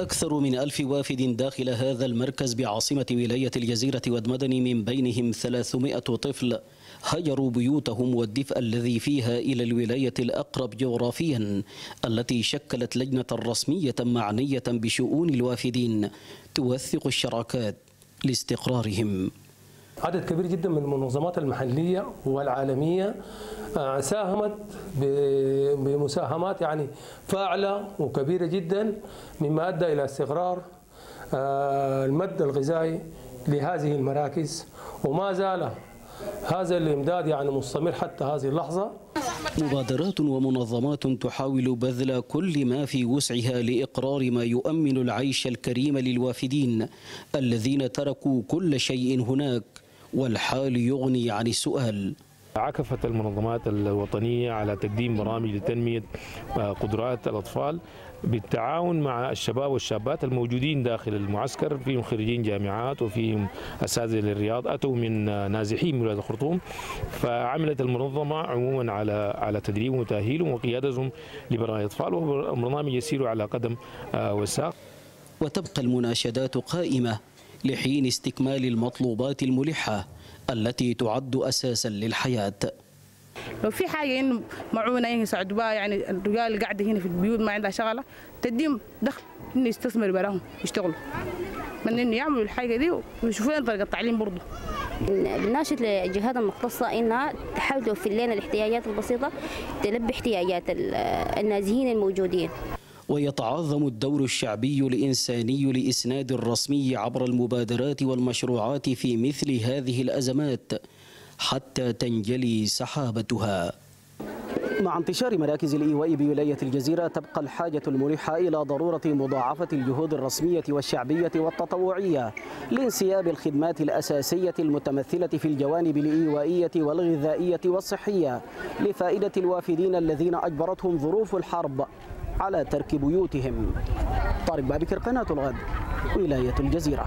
أكثر من ألف وافد داخل هذا المركز بعاصمة ولاية الجزيرة والمدني من بينهم 300 طفل. هجروا بيوتهم والدفء الذي فيها إلى الولاية الأقرب جغرافيا التي شكلت لجنة رسمية معنية بشؤون الوافدين. توثق الشراكات لاستقرارهم. عدد كبير جدا من المنظمات المحلية والعالمية آه، ساهمت بمساهمات يعني فاعلة وكبيرة جدا مما أدى إلى استقرار آه، المد الغذائي لهذه المراكز. وما زال هذا الإمداد يعني مستمر حتى هذه اللحظة. مبادرات ومنظمات تحاول بذل كل ما في وسعها لإقرار ما يؤمن العيش الكريم للوافدين الذين تركوا كل شيء هناك. والحال يغني عن السؤال. عكفت المنظمات الوطنية على تقديم برامج لتنمية قدرات الأطفال بالتعاون مع الشباب والشابات الموجودين داخل المعسكر. فيهم خريجين جامعات وفيهم أساتذة للرياض. أتوا من نازحين من ولاية الخرطوم. فعملت المنظمة عموما على على تدريبهم وتاهيلهم وقيادتهم لبرنامج الأطفال وهو برنامج يسير على قدم وساق. وتبقى المناشدات قائمة. لحين استكمال المطلوبات الملحة التي تعد أساسا للحياة. لو في حاجة انه معونه يساعدوا بها يعني الرجال اللي قاعدة هنا في البيوت ما عندها شغلة تديهم دخل إنه يستثمر براهم يشتغلوا. من إنه يعملوا الحاجة دي ويشوفوا لنا طريقة التعليم برضه. بناشد للجهات المختصة إنها تحاول توفر لنا الاحتياجات البسيطة تلبي احتياجات النازحين الموجودين. ويتعاظم الدور الشعبي الإنساني لإسناد الرسمي عبر المبادرات والمشروعات في مثل هذه الأزمات حتى تنجلي سحابتها. مع انتشار مراكز الإيواء بولاية الجزيرة تبقى الحاجة الملحة إلى ضرورة مضاعفة الجهود الرسمية والشعبية والتطوعية لانسياب الخدمات الأساسية المتمثلة في الجوانب الإيوائية والغذائية والصحية لفائدة الوافدين الذين أجبرتهم ظروف الحرب. على ترك بيوتهم. طارق بابكر قناة الغد ولاية الجزيرة.